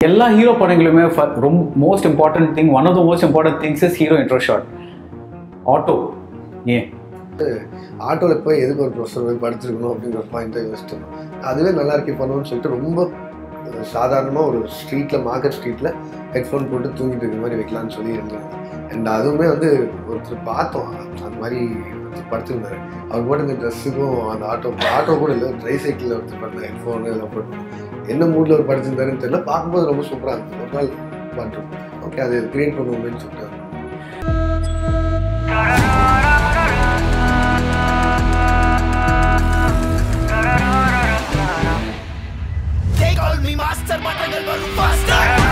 எல்லா ஹீரோ படங்களுமே ரொம்ப most important thing one of the most important things is hero intro shot auto ஏன்? ஆட்டோவில் போய் எதுக்கு ஒரு ப்ரொஃபஸர் போய் படுத்துருக்கணும் அப்படிங்கிற பாயிண்ட்டை யோசிச்சிருந்தோம் அதுவே நல்லா இருக்கு பண்ணணும்னு சொல்லிட்டு ரொம்ப சாதாரணமாக ஒரு ஸ்ட்ரீட்டில் மார்க்கெட் ஸ்ட்ரீட்டில் ஹெட்ஃபோன் போட்டு தூங்கிட்டு இருக்க மாதிரி வைக்கலாம்னு சொல்லி இருந்தாங்க அண்ட் அதுவுமே வந்து ஒருத்தர் பார்த்தோம். அந்த மாதிரி ஒருத்தர் அவர் போட்டு இந்த ட்ரெஸ்ஸுக்கும் அந்த ஆட்டோ ஆட்டோ கூட இல்லை ட்ரை சைக்கிளில் ஒருத்தர் பண்ண ஹெட்ஃபோனு இதெல்லாம் போட்டு. என்ன மூடில் ஒரு படிச்சிருந்தாருன்னு தெரியல. பார்க்கும்போது ரொம்ப சூப்பராக இருந்தது. ஒரு நாள் பண்ணுறோம் ஓகே அது கிரியேட் பண்ணுவோமேன்னு சொல்லிட்டு They call me master, but I never faster.